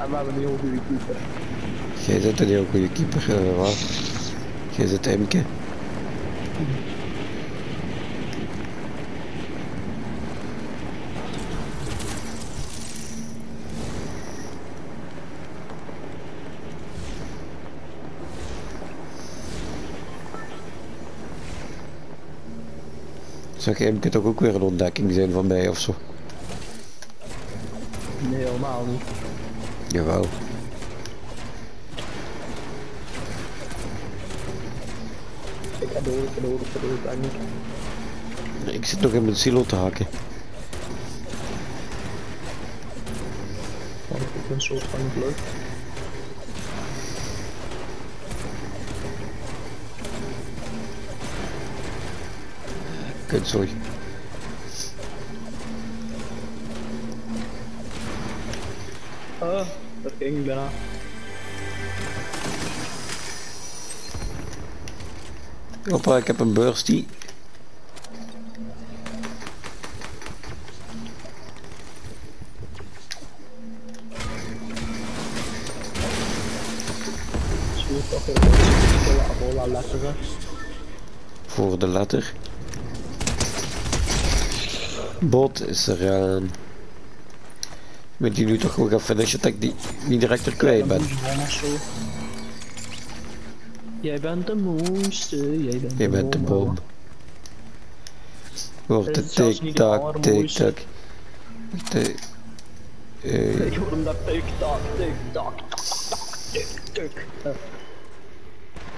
En we hebben een heel goede keeper. Jij bent een heel goede keeper, uh, wat? Jij zit Emke. Zou Emke toch ook weer een ontdekking zijn van mij of zo? Nee, helemaal niet. Jawel. Ik ga door, ik ga door, ik ga door, denk ik. Ik zit nog in mijn silo te haken. Want ik soort van leuk. Ah, daar ik bijna. Hoppa, ik heb een burstie. Voor de letter. Bot is er Met die nu toch gewoon gaan finishen dat ik die niet direct er kwijt ben. Jij bent de mooiste, jij bent Je bent de bom. Wordt de tik-tak, tik-tak. Tik- eh, Ik hoor hem daar tik tak, tik tak, tik tik. Eh,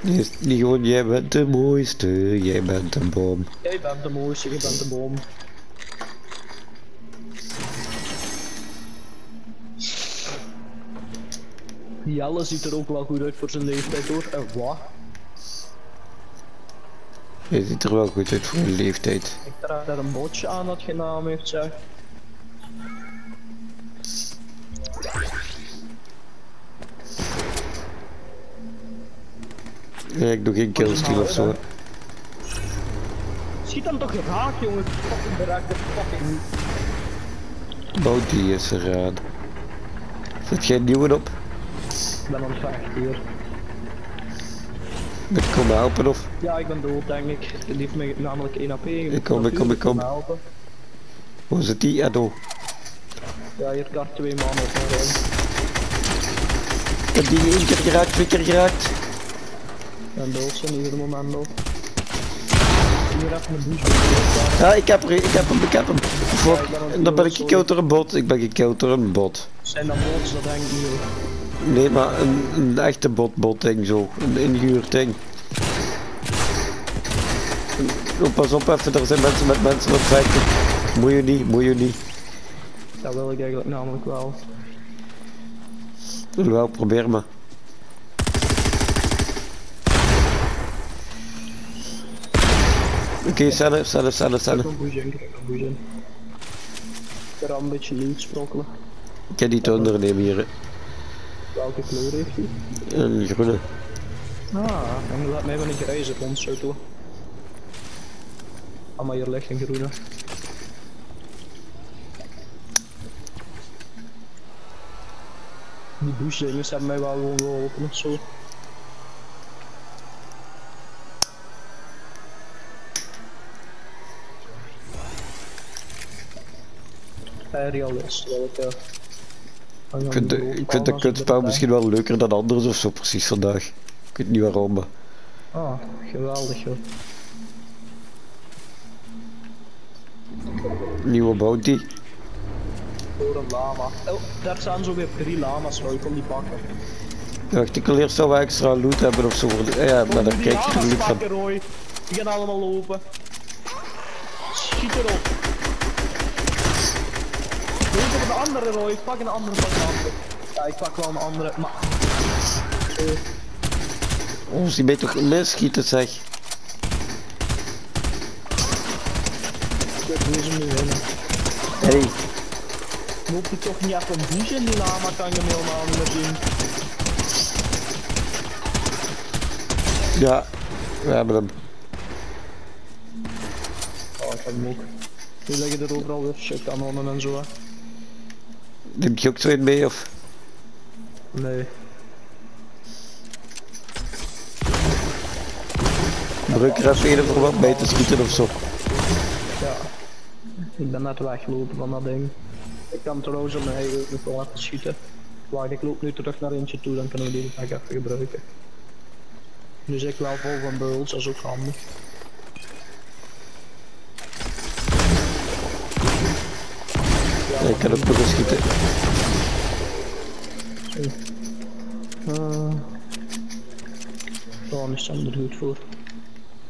Niet, is niet gewoon, jij bent de mooiste, jij bent een bom. Jij bent de mooiste, jij bent de boom. Jelle ziet er ook wel goed uit voor zijn leeftijd hoor. En wat? Je ziet er wel goed uit voor je leeftijd. Ik draag daar een botje aan dat geen naam heeft zeg. Ja, ik doe geen killsteal of zo. Schiet hem toch raak jongen, fucking bereikt het fucking. Bounty is er aan. Zet jij een nieuwe op? Ik ben vechten hier. Ik kom me helpen of? Ja, ik ben dood denk ik. Die heeft mij namelijk 1 AP. Ik kom, ik kom, ik kom. me helpen. Hoe zit die? Ado. Ja, hier kart twee man op. Ik heb die één keer geraakt, twee keer geraakt. En dood zijn ieder moment nog. Ja, ik heb, ik heb hem, ik heb hem. Fuck. En dan ben ik gekillt door een bot. Ik ben gekillt door een bot. Zijn dat bots, dat denk ik niet. Nee, maar een, een echte bot, bot ding zo. Een ingehuurd ding. Oh, pas op even, er zijn mensen met mensen het vechten. Moet je niet, moet je niet. Dat wil ik eigenlijk namelijk wel. Wel, probeer maar. Oké, okay, Ik cellen. kan boeien, ik kan ga een beetje loot sprokkelen. Ik kan die thunder nemen hier. Welke kleur heeft hij? Een groene. Ah, en laat mij wel een grijze rondsukkelen. Ah, maar hier ligt een groene. Die douchedingers hebben mij wel gewoon geholpen of zo. Hij realist, wel ik. Ik vind, de, ik vind kutspel misschien wel leuker dan anders of zo precies vandaag. Ik weet niet waarom, maar... Ah, geweldig joh. Nieuwe bounty. Voor een lama. Oh, daar staan zo weer drie lama's, hoor. ik kom die pakken. Wacht, ik wil eerst wel extra loot hebben of zo. De, ja, maar die kijk ik niet van. Die gaan allemaal lopen. Schiet erop. Doe het op een andere, Roy. Ik pak een andere van de andere. Ja, ik pak wel een andere, maar... Eh, Oh, die ben je toch misschieten zeg. ik weet nu winnen. Hey, Loopt hij toch niet even in die lama, kan je helemaal niet zien. ja, we hebben hem. Oh, ik heb hem ook. Nu leggen er overal weer shit kanonnen en zo. hè. Neem je ook zo in mee of? Nee. Druk er even een voor wat mee te schieten of zo. Ja. Ik ben net weggelopen van dat ding. Ik kan trouwens op mijn eigen ook even schieten. Wacht, ik loop nu terug naar eentje toe, dan kunnen we die nog even gebruiken. Nu zit ik wel vol van beults, dat is ook handig. Ik kan ook schieten. Uh, oh, nu staan we er goed voor.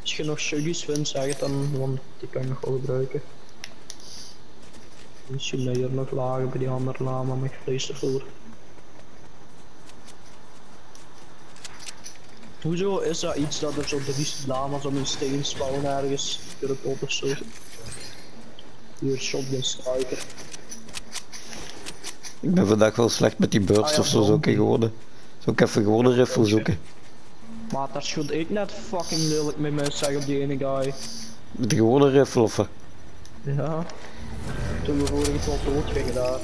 Als je nog suggies vindt, zeg het dan, want die kan ik nog wel gebruiken. Misschien dat hier nog lagen bij die andere lama met vlees ervoor. Hoezo is dat iets dat er zo drie lama's op een steen spawnen ergens op of zo? Hier shotgun striker. Ik ben vandaag wel slecht met die burst Ah, of zo, ik gewoon. Zou ik even gewoon een riffel zoeken. Maar daar schuld ik net fucking lelijk mee mee zeg op die ene guy. Met gewone riffel of? Ja. Toen we vorige keer dood gingen daar.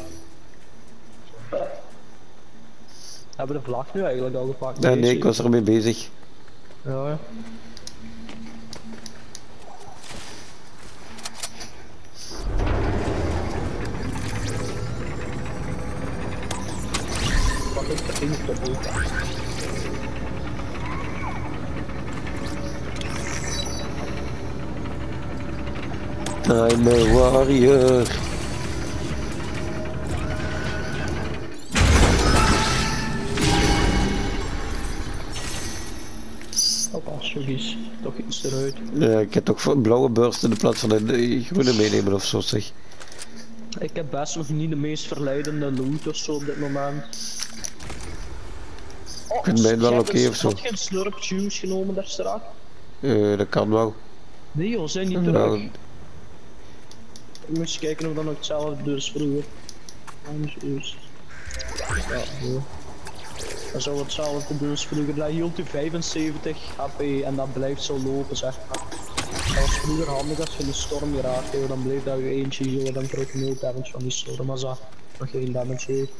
Hebben we de vlag nu eigenlijk al gepakt? Nee, nee, ik was ermee bezig. Ja, I'm a warrior. Hoppa, sorry's. Toch iets eruit. Ja, ik heb toch blauwe burst in de plaats van een eh, groene meenemen of zo zeg. Ik heb best nog niet de meest verleidende loot of zo op dit moment. Oh, Ik mij wel oké of zo. Had je een slurp juice genomen daar straks? Eh, dat kan wel. Nee joh, zijn niet terug. Ik moest kijken of dat nog hetzelfde doet als vroeger. Anders is. Ja, nee. Dat zou hetzelfde doen als vroeger. Dat hield u 75 HP en dat blijft zo lopen, zeg maar. Dat was vroeger handig als je een storm geraakt hebt, dan bleef dat je eentje healen, dan kreeg je nul damage van die storm als dat nog geen damage heeft.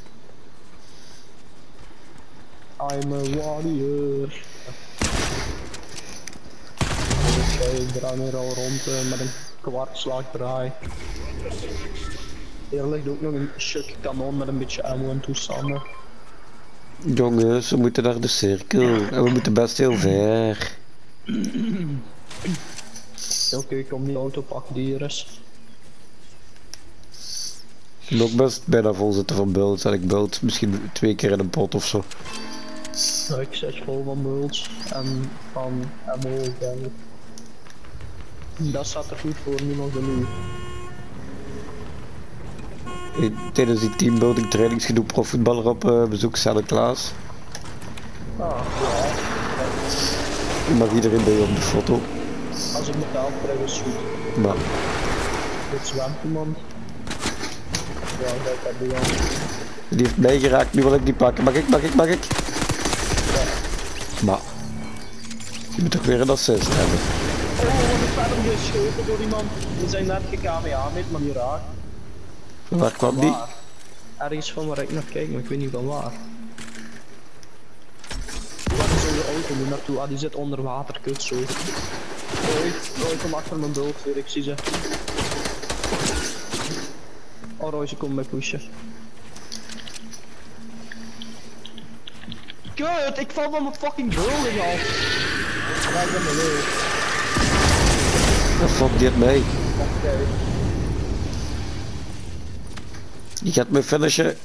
I'm a warrior. Dus ik draai hier al rond eh, met een kwartslag draai. Hier ligt ook nog een stuk kanon met een beetje ammo en toestanden. jongens, we moeten naar de cirkel. En we moeten best heel ver. Oké, ik kom die auto pakken die hier is. Ook best bijna vol zitten van builds. En ik build misschien twee keer in een pot of zo. Ja, ik zit vol van bulls en van denk ik. Dat staat er goed voor, nog de nu. Tijdens die teambuilding trainingsgedoe profvoetballer op eh, bezoek Sanne Klaas. Ah, ja, Mag iedereen bij je op de foto. als ik betaald krijg is goed. Maar Dit zwemt iemand. Ja, dat heb al. die heeft mij geraakt, nu wil ik die pakken. Mag ik, mag ik, mag ik? Maar je moet toch weer een assist hebben. Oh, wat is verder geschoten door iemand. We zijn net GKMA met, maar niet raak. Waar kwam die? Ergens van waar ik naar kijk, maar ik weet niet van waar. Waar is onze auto nu naartoe? Ah, die zit onder water, kut zo. Roy, Roy, kom achter mijn bult weer, ik zie ze. Oh, Roy, ze komen mij pushen. Kut, ik val van mijn fucking building af. Ja, ik ben vond die het mij. Oké. Die gaat me finishen.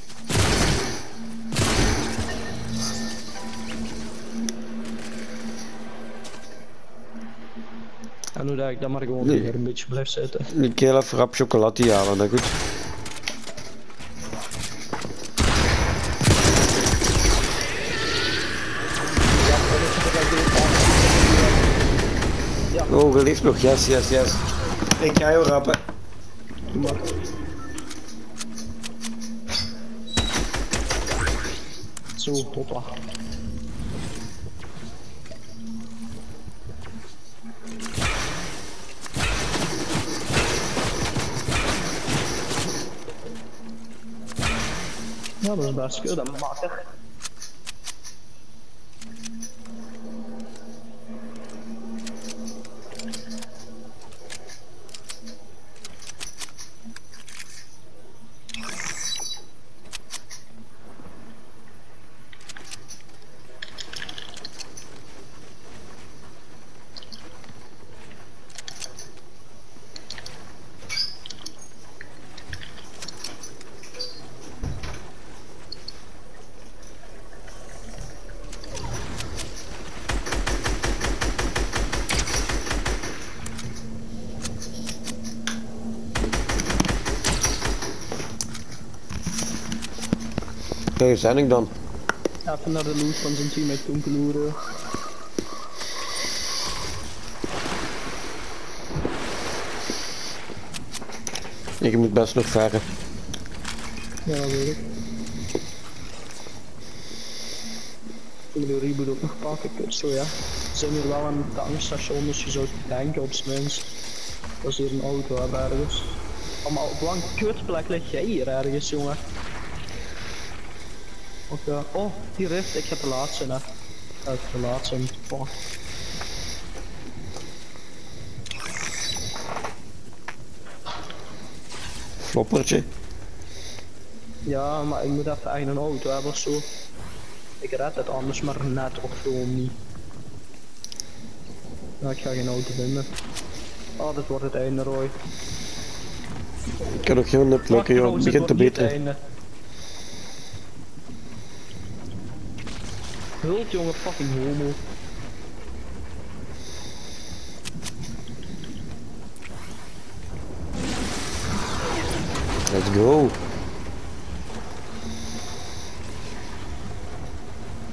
En nu dat ik dan maar gewoon Nee. weer een beetje blijf zitten. Ik heel even rap chocolade halen, dat goed. We leeft nog, yes, yes, yes. Ik ga heel rappen. Zo, hoppa. Ja, dat is best goed, dat mag zijn ik dan? Even naar de loot van zijn teammate toen kloeren. Ik moet best nog varen. Ja, dat weet ik. Ik moet de reboot ook nog pakken, kut zo ja. We zijn hier wel aan het tankstation, dus je zou denken op z'n minst. Dat is hier een auto hebben ergens. Allemaal op lang kutplek lig jij hier ergens, jongen. Oké, oh, die rift, ik heb de laatste, hè. Heb de laatste, fuck. Floppertje. Ja, maar ik moet even eigen auto hebben of zo. Ik red het anders maar net of gewoon niet. Ja, ik ga geen auto vinden. Oh, dit wordt het einde, Roy. Ik kan nog geen net lukken, joh. Het begint te beteren. Hult, jongen, fucking homo. Let's go.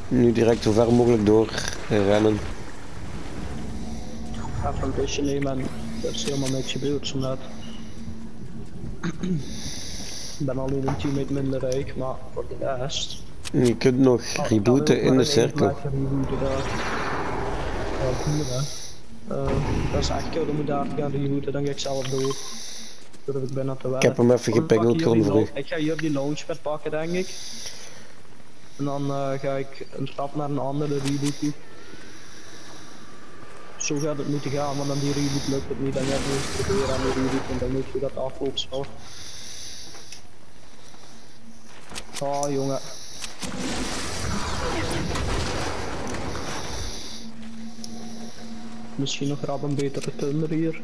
Nu direct zo ver mogelijk door eh, rennen. Een busje nemen en dat is helemaal niks gebeurd zodat. Ik ben al nu een teammate minder rijk, maar voor de rest. Je kunt nog rebooten in de cirkel. Eh, dat is echt koud, dan moet daar gaan rebooten, dan ga ik zelf door. Ik bijna te Ik heb hem even gepingeld, gewoon lau- Ik ga hier die launchpad pakken, denk ik. En dan eh, ga ik een stap naar een andere reboot toe. Zo gaat het moeten gaan, want dan die reboot lukt het niet. Dan ga ik nu eens proberen aan die reboot, en dan moet je dat afloopspel. Oh jongen. Misschien nog rap een betere thunder hier.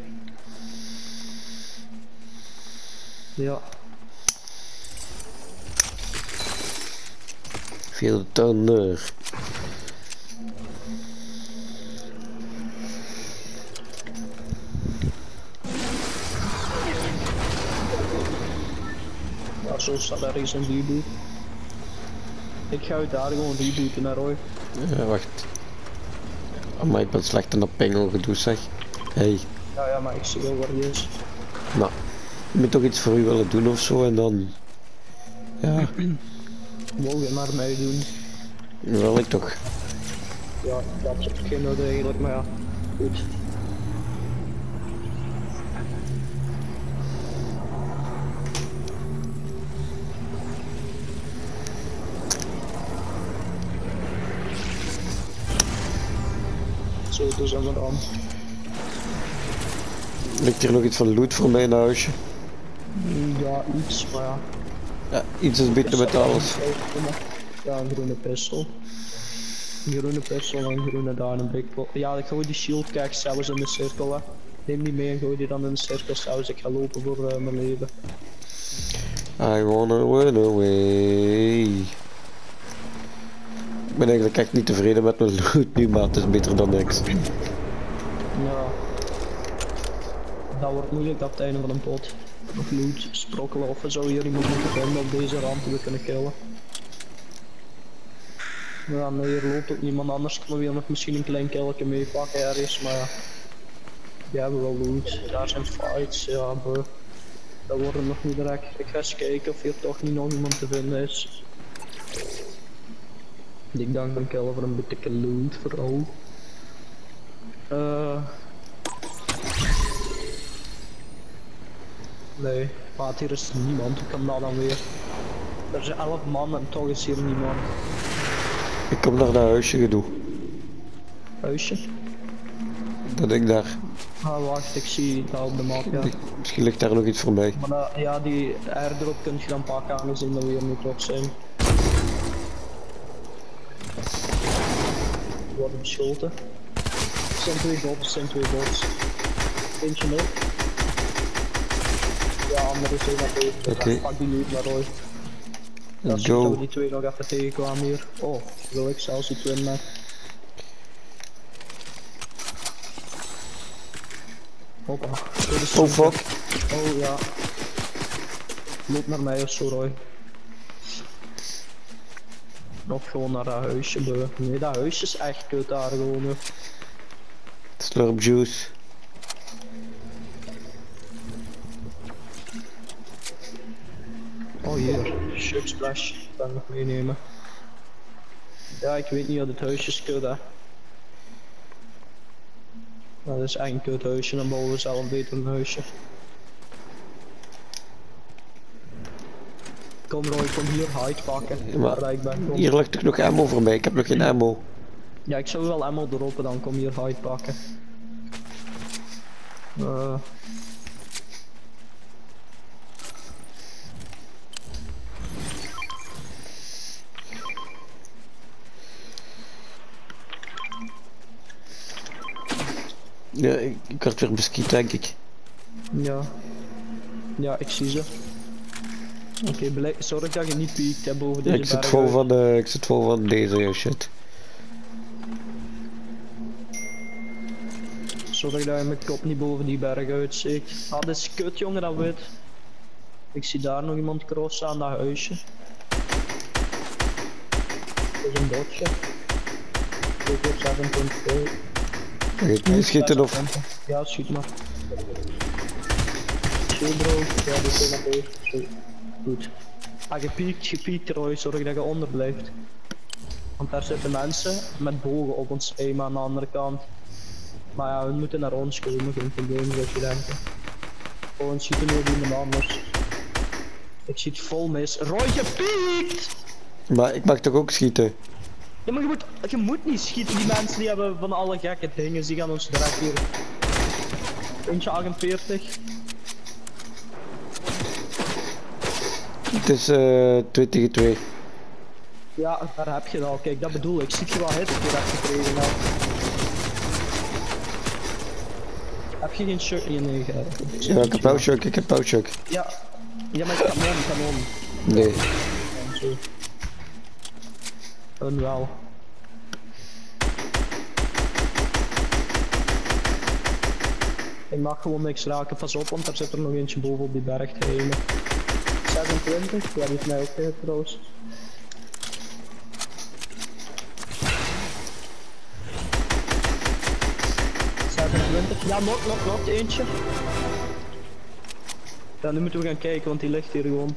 Ja, Veel thunder. ja zo staat er eens een reboot. Ik ga uit daar gewoon rebooten naar Roy. Ja, wacht. Maar ik ben slecht in dat pingel gedoe zeg. Hey, Ja, ja, maar ik zie wel waar hij is. nou. Je moet toch iets voor u willen doen of zo en dan. Ja, Wou je maar mij doen. wil ik toch. Ja, dat is ook geen nodig eigenlijk, maar ja, goed. Dus aan. Ligt hier nog iets van loot voor mij in huisje? Ja, iets, maar ja. Ja, iets is beter met alles. Ja, een groene pistol. Een groene pistol en een groene daar een big pot. Ja, ik gooi die shield kijk zelfs in de cirkel hè. Neem die mee en gooi die dan in de cirkel zelfs. Ik ga lopen voor eh, mijn leven. I wanna run away. Ik ben eigenlijk echt niet tevreden met mijn loot nu, maar het is beter dan niks. Ja. Dat wordt moeilijk op het einde van een pot. Of loot, sprokkelen of we zo hier iemand moeten vinden op deze rand we kunnen killen. Ja, nee, hier loopt ook niemand anders. Kunnen we nog misschien een klein killetje meepakken ergens, maar ja. Die hebben wel loot. Daar zijn fights, ja, bro. Dat wordt het nog niet direct. Ik ga eens kijken of hier toch niet nog iemand te vinden is. Ik dan kan killen voor een beetje loot vooral. Eh. Nee, maar hier is niemand. Hoe kan dat dan weer? Er zijn 11 man en toch is hier niemand. Ik kom naar dat huisje gedoe. Huisje? Dat ik daar. Ah, wacht, ik zie dat op de map, ja. Misschien ligt daar nog iets voor mij. Maar dat- ja, die airdrop kun je dan pakken aangezien dat we hier niet op zijn. Er zijn twee bots, er zijn twee bots. Eentje nog. Ja, andere twee naar boven. Oké. Pak die loot maar Roy. Dat go. die twee nog even tegenkwamen hier. Oh, wil ik zelfs die twin met. Hoppa. Oh fuck. Oh ja. Loop naar mij of zo, Roy. Of gewoon naar dat huisje. Nee, dat huisje is echt kut daar gewoon. hoor. Slurp juice. Oh hier, shit splash. Kan ik nog meenemen. Ja, ik weet niet wat het huisje is kut hè. Dat is een kut huisje, dan bouwen we zelf een beter een huisje. Kom Roy, kom hier hide pakken. Maar. Hier ligt toch nog ammo voor mij? Ik heb nog geen ammo. Ja, ik zou wel ammo droppen, dan kom hier hide pakken. Eh. Ja, ik, ik werd weer beskiet denk ik. Ja. Ja, ik zie ze. Oké, bele- zorg dat je niet piekt hè, boven deze ik zit berg vol van, eh, ik zit vol van deze ja, shit. Zorg dat je mijn kop niet boven die berg uitsteekt. Ah, dit is kut jongen, dat wit. Ik zie daar nog iemand crossen aan dat huisje. Dat is een botje. 2 keer 27 euro. Mag ik mij schieten of? Ja, schiet maar. Chill bro, ja, dit is nog Goed. Gepiekt, gepiekt Roy, zorg dat je onder blijft. Want daar zitten mensen met bogen op ons aim aan de andere kant. Maar ja, we moeten naar ons komen, geen probleem zoals je denkt. Gewoon schieten nu iemand anders. Ik schiet vol mis. Roy, gepiekt! Maar ik mag toch ook schieten? Ja, maar je moet, je moet niet schieten, die mensen die hebben van alle gekke dingen, die gaan ons direct hier. Eentje 48. Het is eh 2 tegen 2. Ja, daar heb je al. Kijk, dat bedoel ik. Ziet je wel hits direct gekregen nou. Heb je geen shot? Ja, nee, ga- Ja, ik heb pauwshock, ik heb pauwshock. Ja, ja, maar kanon, kanon. Nee. En wel. Ik mag gewoon niks raken, pas op, want er zit er nog eentje boven op die berg te heen. 26, ja, die heeft mij ook gehit trouwens. Ja, nog, nog, nog eentje. Ja, nu moeten we gaan kijken, want die ligt hier gewoon.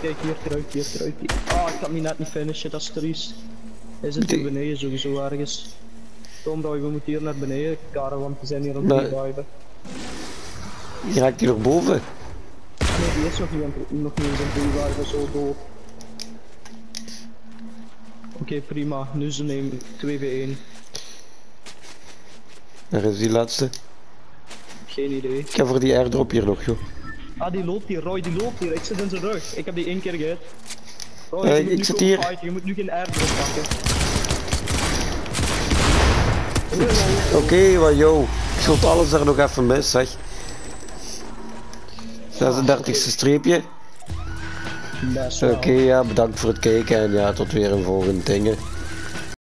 Kijk, hier terug, hier terug. Ah, ik kan die net niet finishen, dat is triest. Hij zit hier beneden sowieso ergens. Tom, we moeten hier naar beneden karen, want we zijn hier aan het reviven. Je raakt hier nog boven. Nee, die is nog niet, nog niet eens reviven, zo dood. Oké, prima. Nu ze nemen 2v1. Daar is die laatste. Geen idee. Ik ga voor die airdrop hier nog, joh. Ah, die loopt hier, Roy, die loopt hier. Ik zit in zijn rug. Ik heb die één keer gehit. Roy, Eh, ik zit hier. fighten. Je moet nu geen airdrop pakken. Oké, maar yo. Ik schot alles er nog even mis, zeg. 36e streepje. Oké, ja, bedankt voor het kijken en ja, tot weer een volgende dingen.